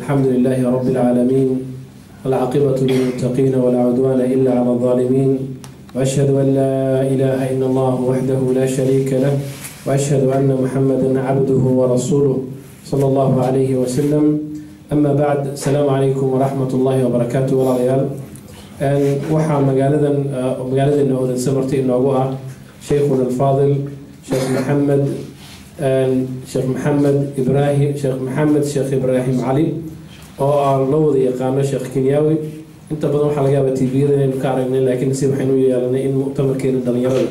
الحمد لله رب العالمين العاقبة للمتقين ولا عدوان إلا على الظالمين وأشهد أن لا إله إلا الله وحده لا شريك له وأشهد أن محمدا عبده ورسوله صلى الله عليه وسلم أما بعد السلام عليكم ورحمة الله وبركاته walaalayaal waxaa magaaladan magaaladeena oodansa marti inoogu ah sheikhuna alfaadil sheekh maxamed sheekh maxamed ibrahim sheekh maxamed sheekh ibraahim oo aan la wada yaqaano sheekh kenyaawi inta badan waxaa laga yaaba tviyada inaynu ka aragnay laakiin si waxaynu yeelanay in muctamarkeena dhalinyarada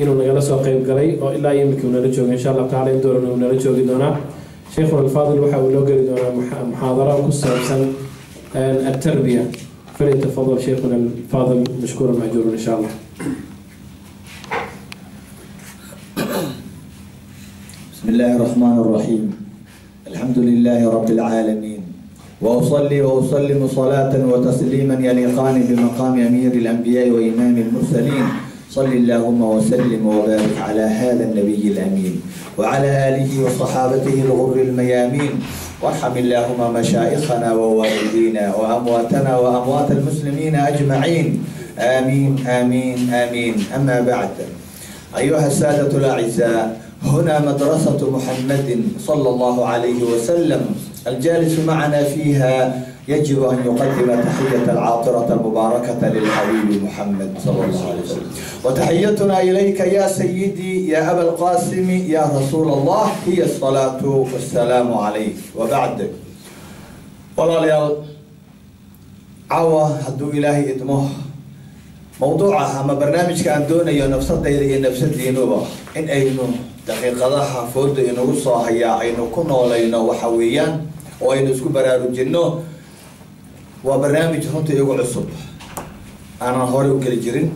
inuu nagala soo qeyb galay oo ilaa imika uu nala jooga insha allahu tacala in dooran uu nala joogi doonaa sheikhuna alfaadil waxa uu noo geli doonaa muxaadaro ku saabsan التربية فليتفضل شيخنا الفاضل مشكورا مأجورا إن شاء الله بسم الله الرحمن الرحيم الحمد لله رب العالمين وأصلي وأسلم صلاة وتسليما يليقان بمقام أمير الأنبياء وإمام المرسلين. صل اللهم وسلم وبارك على هذا النبي الأمين وعلى آله وصحابته الغر الميامين. وارحم اللهم مشايخنا ووالدينا وأمواتنا وأموات المسلمين أجمعين. آمين آمين آمين. أما بعد أيها السادة الأعزاء هنا مدرسة محمد صلى الله عليه وسلم. الجالس معنا فيها يجب أن يقدم تحية العاطرة المباركة للحبيب محمد صلى الله عليه وسلم وتحيتنا إليك يا سيدي يا أبا القاسم يا رسول الله هي الصلاة والسلام عليك وبعد والله ليال عوا هدو إلهي إدمه موضوعها أما برنامج كان دون يو نفس ديري نفس دينوبا إن أينو دقيقة فود إنو صاحيا أينو كنا ولينا oo aynu isku baraarujinno waa barnaamij runta igu cusub aanan horey u geli jirin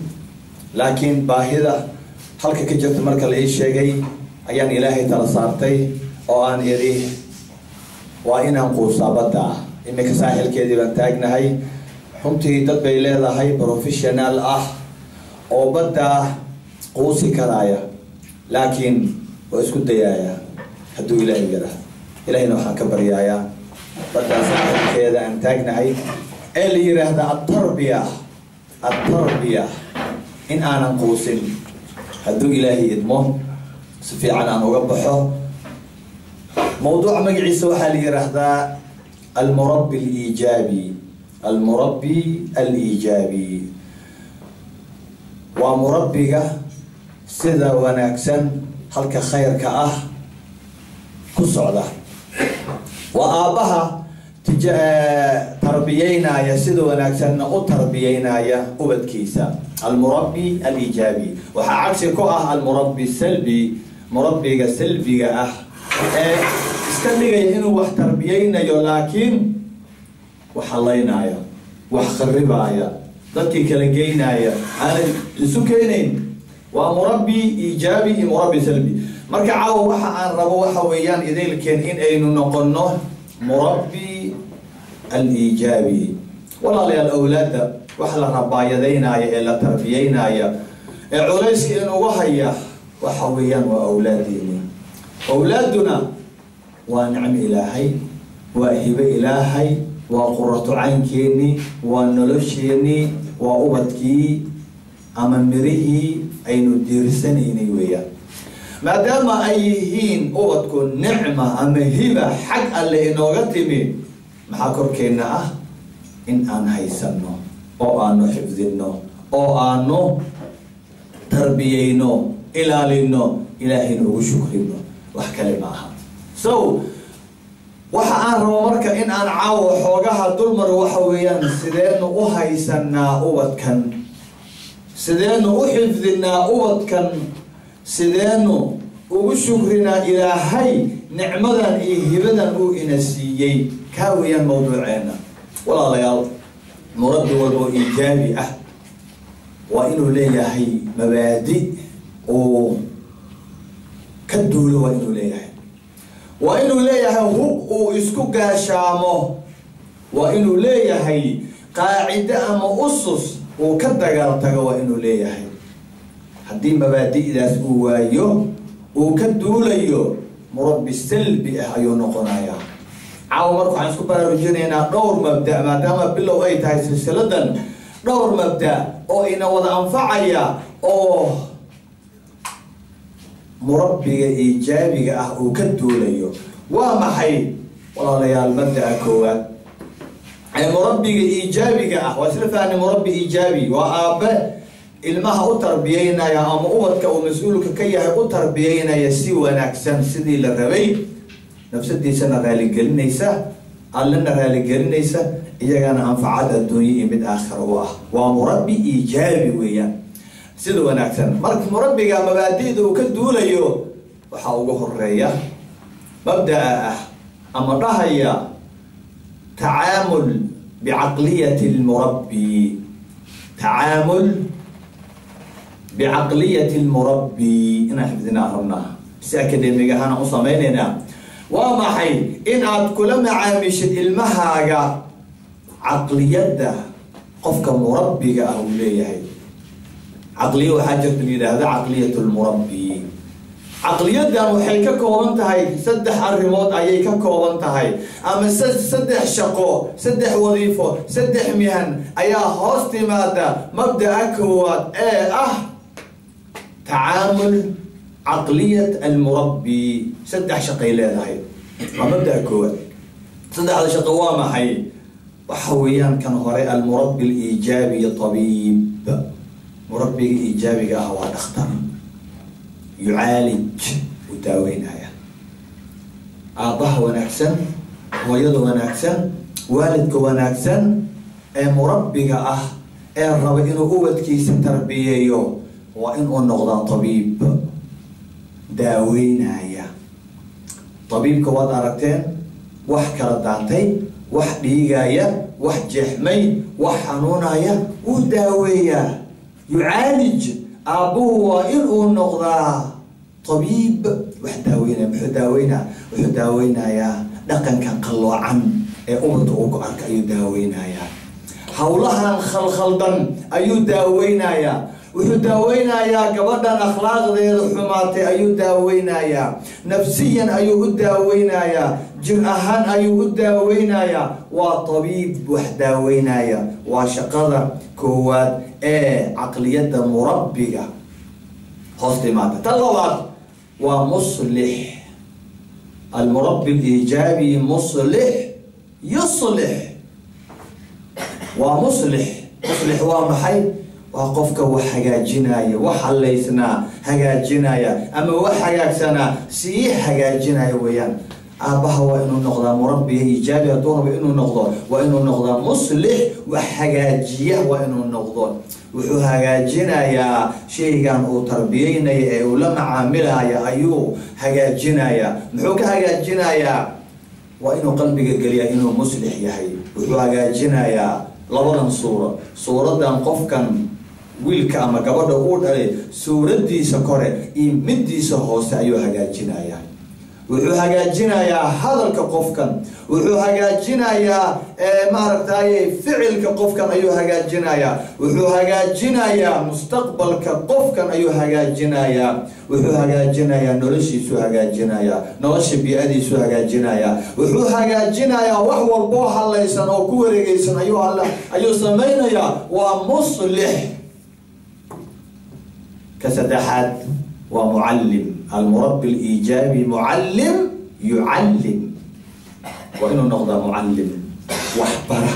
laakiin baahida halka ka jirta marka la ii sheegay ayaan ilaahay tala saartay oo aan idi waa inaan quusaa badda ah iminka saaxilkeedii baan taagnahay runtii dad bay leedahay professional ah oo badda quusi karaaya laakiin waa isku dayaaya hadduu ilaahay yaraa ilahayna waxaan ka baryayaa baddaas aan taagnahay ee la yidhaahda atarbiya atarbiya in aanan quusin. Hadduu ilaahay idmo si fiican aan uga baxo. Mawduuca magaciisa waxaa la yidhaahdaa almurabbi aliijaabi almurabbi aliijaabi waa murabbiga sida wanaagsan halka khayrka ah ku socda waa aabbaha tarbiyeynaya sida wanaagsanna u tarbiyeynaya ubadkiisa. Almurabbi aliijaabi waxaa cagsi ku ah almurabbi salbi murabbiga salbiga ah. Ee iska dhigaya inuu wax tarbiyeynayo laakiin wax hallaynaya wax kharibaya dadkii kala geynaya aanay isu keenayn. Waa murabbi iijaabi iyo murabbi salbi marka caawa waxa aan rabo waxa weeyaan idaylkeen in aynu noqono murabbi aliijaabi walaalayaal awlaadda wax la rabaayadaynaya ee la tarbiyeynaya ee culayska inugu haya waxa weeyaan waa awlaadiini awlaaduna waa nicmo ilaahay waa hibo ilaahay waa quratu caynkeeni waa nolosheeni waa ubadkii ama mirihii aynu diirsanaynay weeyaan maadaama ay yihiin ubadku nicma ama hiba xag alle inooga timi maxaa korkeenna ah? In aan haysanno oo aanu xifdinno oo aanu tarbiyeyno ilaalino ilaahayna ugu shukrino wax kale ma aha so waxa aan rabo marka in aan caawo xoogaha dulmar waxa weeyaan sideenu u haysanaa ubadkan sideenu u xifdinaa ubadkan sideenu ugu shukrinaa ilaahay nicmadan iyo hibadan uu ina siiyey. Kaa weeyaan mawduuceena. Walaalayaal murabbi walbo iijaabi ah waa inuu leeyahay mabaadi uu ka duulo waa inuu leeyahay. Waa inuu leeyahay hub uu isku gaashaamo. Waa inuu leeyahay qaacide ama usus uu ka dagaal tago waa inuu leeyahay. Haddii mabaadi'daas uu waayo uu ka duulayo murabbi salbi ah ayuu noqonayaa. Caawa marka waxaan isku baraarujinaynaa dhowr mabda maadaama bilow ay tahay silsiladan dhowr mabda oo ina wada anfacaya oo murabbiga iijaabiga ah uu ka duulayo. Waa maxay walaalayaal mabdaa koowaad? Murabbiga iijaabiga ah waa isla fahni murabbi iijaabi waa aabe ilmaha u tarbiyeynaya ama ubadka uu mas'uulka ka yahay u tarbiyeynaya si wanaagsan sidii la rabay. Nafsadiisana raaligelinaysa allana raaligelinaysa iyagana anfacad adduunye iyo mid aakhira u ah. Waa murabbi iijaabi weeyaan. Sida wanaagsan. Marka murabbiga mabaadi'da uu ka duulayo waxaa ugu horreeya mabdaa ah ama dhahaya tacaamul bicaqliyati lmurabbi. Tacaamul bicaqliyati lmurabbi inaan xifdinaa rabnaa si akademig ahaan u samaynaynaa waa maxay in aad kula macaamishid ilmahaaga caqliyadda qofka murabbiga ah uu leeyahay caqliya waxaa jirta la yidhaahdo caqliyat lmurabbi caqliyadan waxay ka kooban tahay saddex arrimood ayay ka kooban tahay ama saddex shaqo saddex wadiifo saddex mihan ayaa hoos timaada mabda'a koowaad ee ah tacaamul caqliyat almurabbi saddex shaqay leedahay waa mabda'a koowaad saddexda shaqo waa maxay waxa weeyaan kan hore almurabbi aliijaabi tabiib murabbiga iijaabiga ah waa dhakhtar yucaalij uu daaweynaya aabbaha wanaagsan hooyada wanaagsan waalidka wanaagsan ee murabbiga ah ee raba inuu ubadkiisa tarbiyeeyo waa inuu noqdaa tabiib daaweynaya tabiibka waad aragteen wax kala daatay wax dhiigaya wax jeexmay wax xanuunaya wuu daaweeyaa yucaalij aabbuhu waa inuu noqdaa tabiib. Wax daaweynaya muxuu daaweynaa wuxuu daaweynayaa dhaqanka qalloocan ee ummadda uu ku arka ayuu daaweynayaa. Howlahan khalkhaldan ayuu daaweynayaa wuxuu daaweynayaa gabadhan akhlaaqdeeda xumaatay ayuu daaweynayaa nafsiyan ayuu u daaweynayaa jir ahaan ayuu u daaweynayaa waa tabiib wax daaweynaya waa shaqada koowaad ee caqliyadda murabbiga. Hoos timaada tan labaad waa muslix. Almurabbi liijaabi muslix yuslix. Waa muslix. Muslix waa maxay waa qofka wax hagaajinaya wax halaysnaa hagaajinaya ama wax hagaagsanaa sii hagaajinaya weeyaan. Aabbaha waa inuu noqdaa murabbiga iijaabi hadduu rabo inuu noqdo waa inuu noqdaa muslix wax hagaajiya waa inuu noqdo. Wuxuu hagaajinayaa shaygan uu tarbiyeynaya ee uu la macaamilaya ayuu hagaajinayaa. Muxuu ka hagaajinayaa? Waa inuu qalbiga geliyaa inuu muslix yahay. Wuxuu hagaajinayaa labadan suuro. Suuradan qofkan wiilka ama gabadha uu dhalay suuradiisa kore iyo midiisa hoose ayuu hagaajinayaa. Wuxuu hagaajinayaa hadalka qofkan. Wuxuu hagaajinayaa maaragtay ficilka qofkan ayuu hagaajinayaa. Wuxuu hagaajinayaa mustaqbalka qofkan ayuu hagaajinayaa. Wuxuu hagaajinayaa noloshiisuu hagaajinayaa nolosha bii-adiisuu hagaajinayaa. Wuxuu hagaajinayaa wax walboo halaysan oo ku wareegeysan ayuu ayuu samaynayaa. Waa muslix ka saddexaad waa mucallim almurabbi liijaabi mucallim yucallim waa inuu noqdaa mucallim wax bara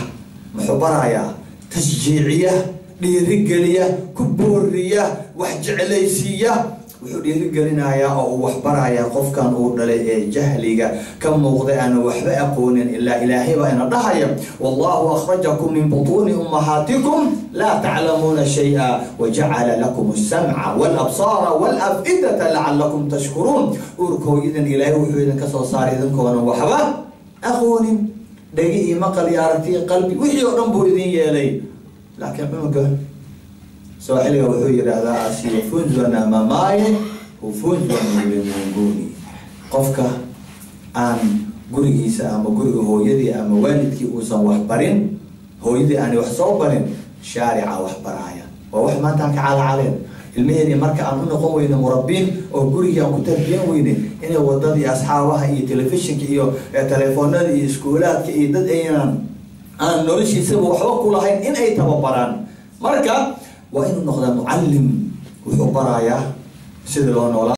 muxuu barayaa tashjiiciya dhiirigeliya ku booriya wax jeclaysiiya wuxuu dhiirigelinayaa oo uu waxbarayaa qofkan uu dhalay ee jahliga. Ka muuqday aana waxba aqoonin ilaa ilaahay baa ina dhahaya. Wallahu akhrajakum min butuuni ummahaatikum laa taclamuuna shay-a wajacala lakum alsamca walabsaara walafidata lacalakum tashkuruun. Uurkooyidin ilaahay wuxuu idinka soo saaray idinkoonan waxba aqoonin. Dhegi iyo maqal iyo aragti qalbi wixii oo dhan buu idin yeelay. Laakiin cunuga sooxiliga wuxuu yidhaahdaa asifunzana mamaye hufunzana limunguni qofka aan gurigiisa ama guriga hooyadii ama waalidkii uusan wax barin hooyadii aanay wax soo barin shaarica wax baraaya waa wax maantaan ka calcaleen ilmaheenii marka aan u noqon weyne murabbiin oo gurigii aan ku tarbiyan weyne inay wadadii asxaabaha iyo telefishinka iyo telefoonada iyo iskuulaadka iyo dad aynan aan noloshiisaba waxba ku lahayn in ay tababaraan. Marka waa inuu noqdaa mucallim wuxuu barayaa sida loo noolaa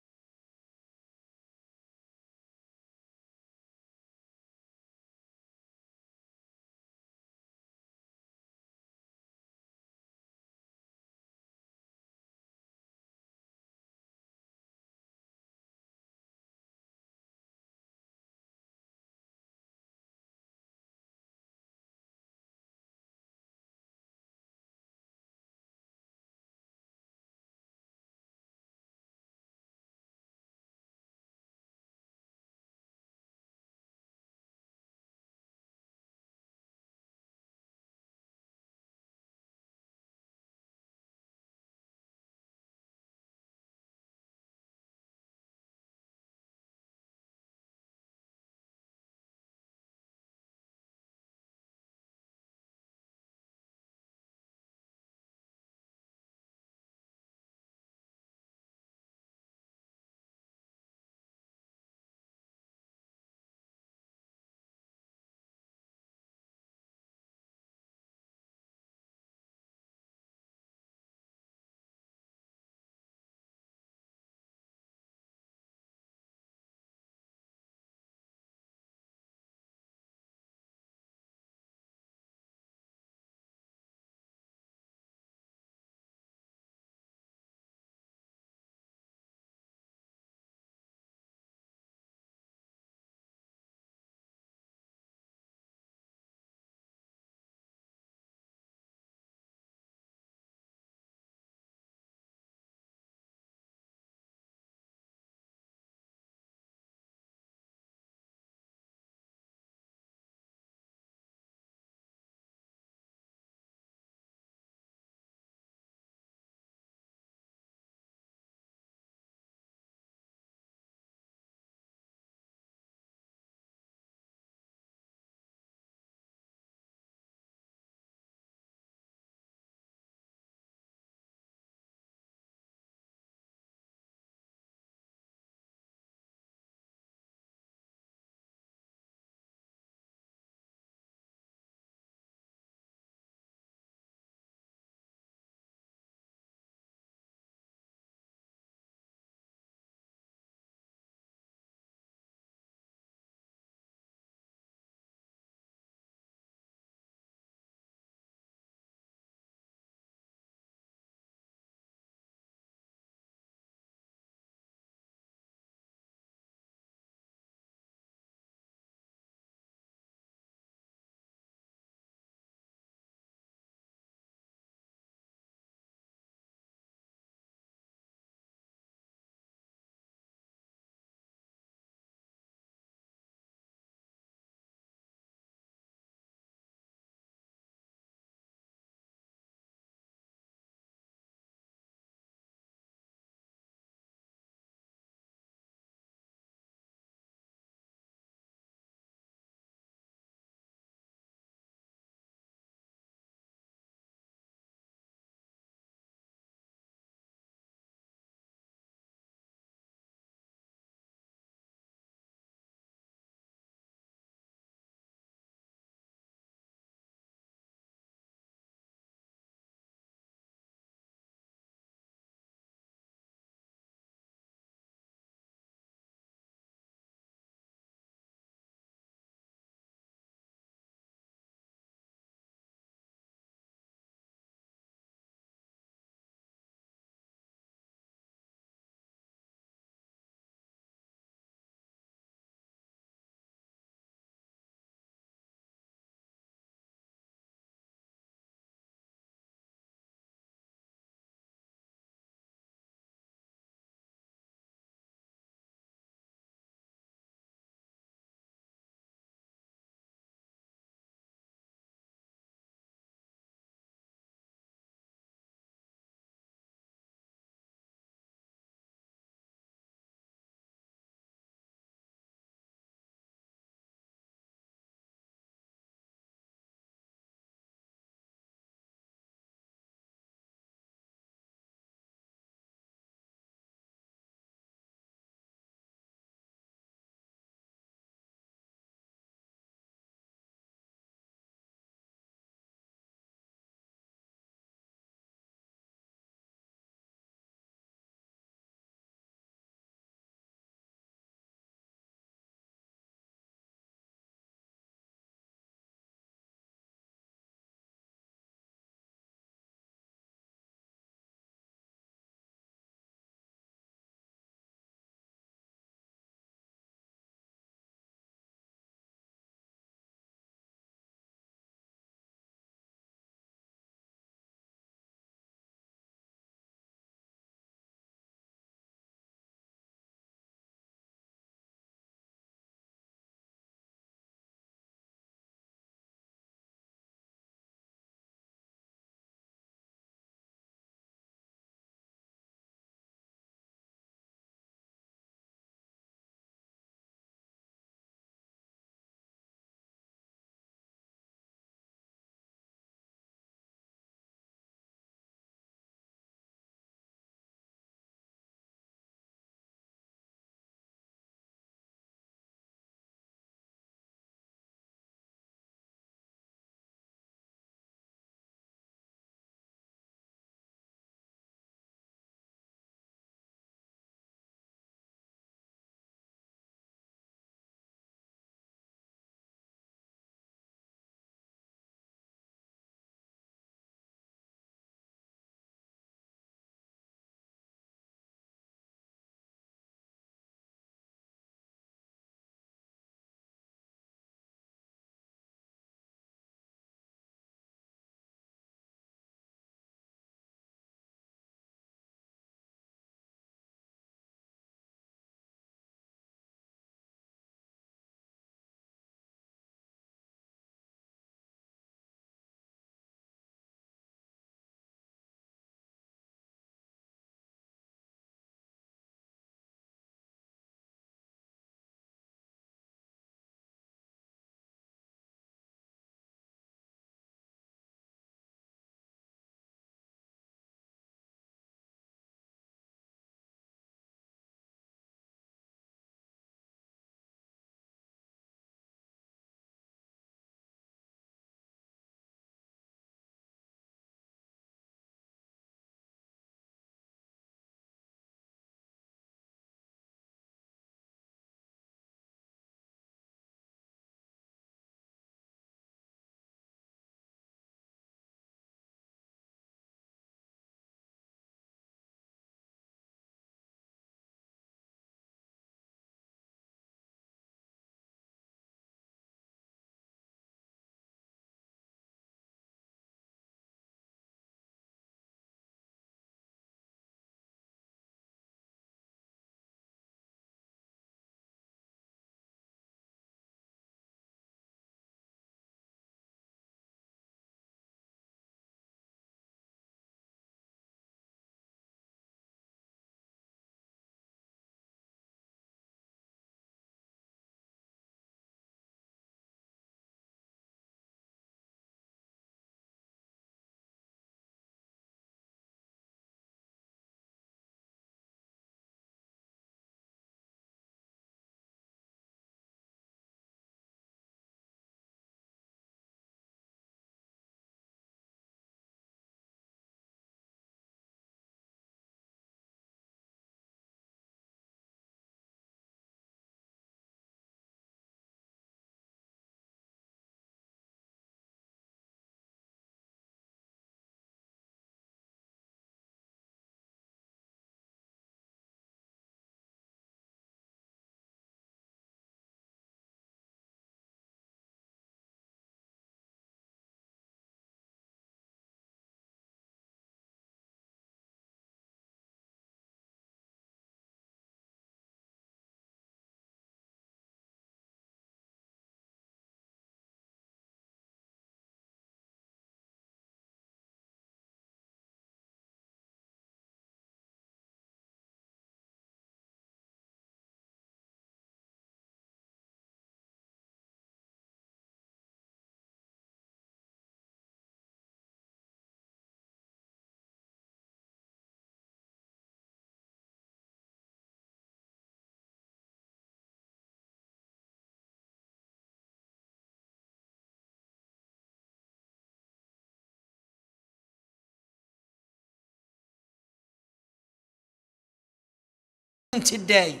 today.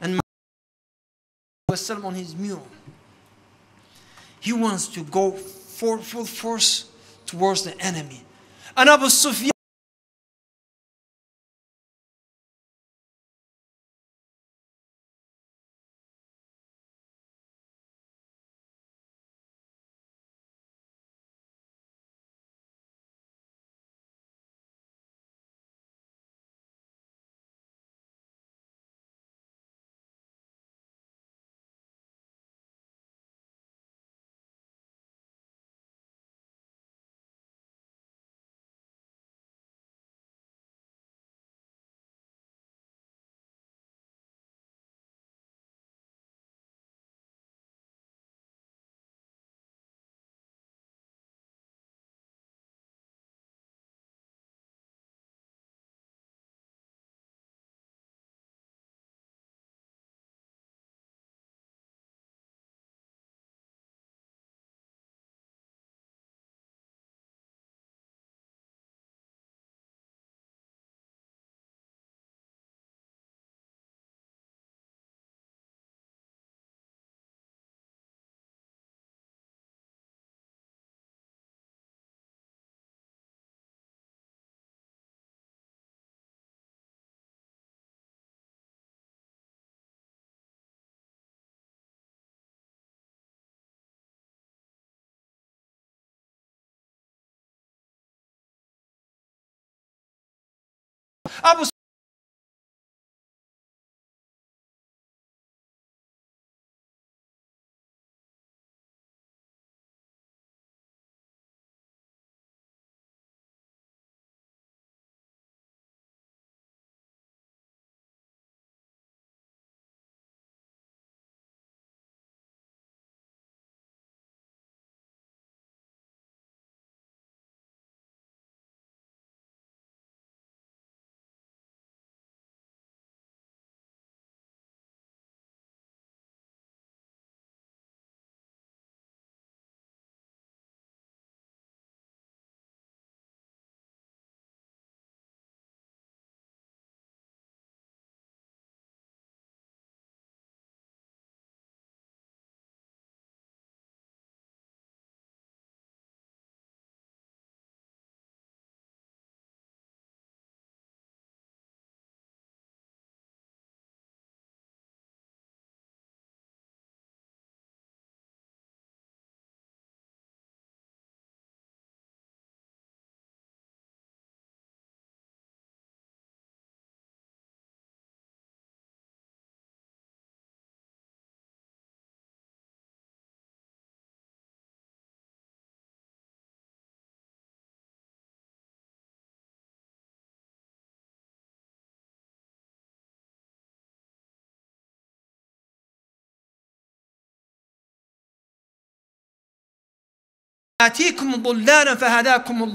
And was on his mule. He wants to go for full force towards the enemy. And Abu Sufyan I was آتيكم ضلالا فهداكم الله.